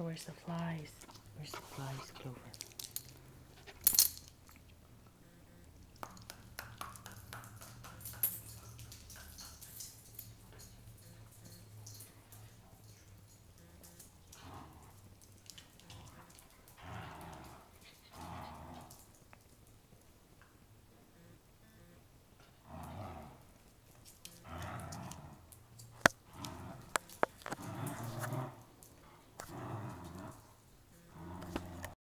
Clover, where's the flies? Where's the flies, Clover?